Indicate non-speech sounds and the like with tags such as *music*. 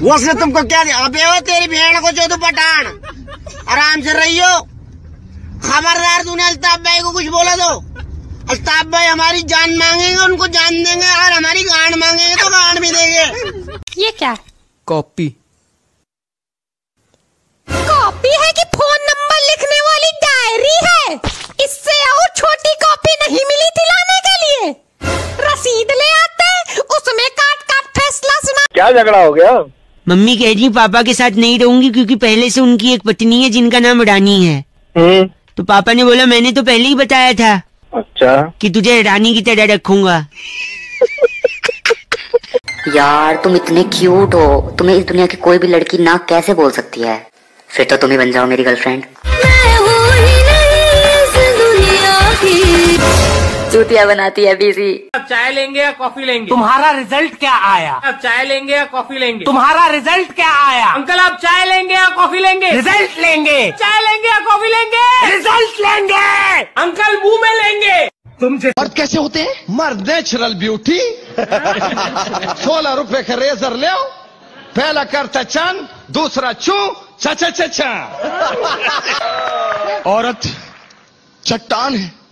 वो उसने तुमको क्या दिया? अबे वो तेरी भेड़ को जो तू पठान। आराम से रहियो खबरदार तूने अल्ताफ भाई को कुछ बोला दो अल्ताफ भाई हमारी जान मांगेंगे उनको जान देंगे और हमारी गांड मांगेंगे तो गांड भी देंगे। ये क्या? कॉपी कॉपी है कि फ़ोन क्या झगड़ा हो गया? मम्मी कह रही पापा के साथ नहीं रहूँगी क्योंकि पहले से उनकी एक पत्नी है जिनका नाम रानी है। हम्म। तो पापा ने बोला मैंने तो पहले ही बताया था अच्छा। कि तुझे रानी की तरह रखूँगा। यार तुम इतने क्यूट हो। तुम्हें इस दुनिया की कोई भी लड़की ना कैसे बोल सकती है? फिर तो तुम ही बन जाओ मेरी गर्लफ्रेंड चूतिया बनाती है बीसी चाय लेंगे या कॉफ़ी लेंगे? तुम्हारा रिज़ल्ट क्या आया? अब चाय लेंगे या कॉफ़ी लेंगे? तुम्हारा रिज़ल्ट क्या आया? अंकल आप चाय लेंगे या कॉफ़ी लेंगे? रिज़ल्ट लेंगे। चाय लेंगे या कॉफ़ी लेंगे? रिज़ल्ट लेंगे। अंकल मुँह में लेंगे। तुम मर्द कैसे होते हैं? मर्द नेचुरल ब्यूटी *laughs* सोलह रुपए का रेजर ले पहला करता चंद दूसरा चा चा चा। औरत चट्टान है।